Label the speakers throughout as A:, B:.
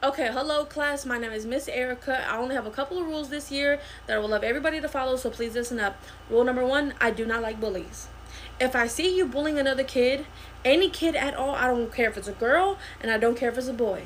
A: Okay, hello class. My name is Miss Erica. I only have a couple of rules this year that I would love everybody to follow, so please listen up. Rule number one, I do not like bullies. If I see you bullying another kid, any kid at all, I don't care if it's a girl and I don't care if it's a boy.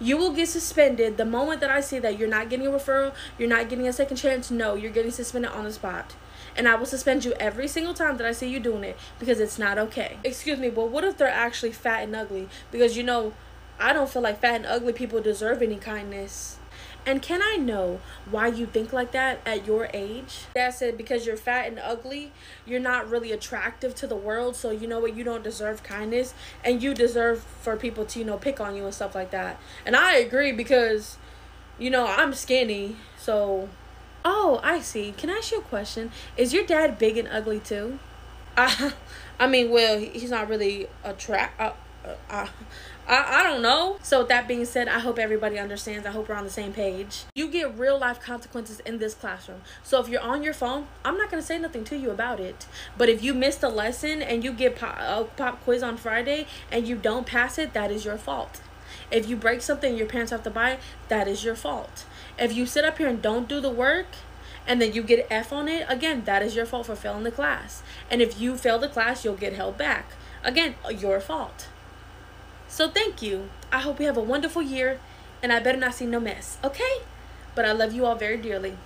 A: You will get suspended the moment that I see that you're not getting a referral, you're not getting a second chance. No, you're getting suspended on the spot. And I will suspend you every single time that I see you doing it because it's not okay. Excuse me, but what if they're actually fat and ugly? Because you know, I don't feel like fat and ugly people deserve any kindness. And can I know why you think like that at your age? Dad said because you're fat and ugly, you're not really attractive to the world, so you know what, you don't deserve kindness and you deserve for people to, you know, pick on you and stuff like that. And I agree because you know, I'm skinny, so Oh, I see. Can I ask you a question? Is your dad big and ugly too? I I mean, well, he's not really attract uh, I, I don't know. So with that being said, I hope everybody understands. I hope we're on the same page. You get real life consequences in this classroom. So if you're on your phone, I'm not going to say nothing to you about it. But if you missed a lesson and you get pop, a pop quiz on Friday and you don't pass it, that is your fault. If you break something your parents have to buy, that is your fault. If you sit up here and don't do the work, and then you get F on it, again, that is your fault for failing the class. And if you fail the class, you'll get held back. Again, your fault. So thank you. I hope you have a wonderful year and I better not see no mess, okay? But I love you all very dearly.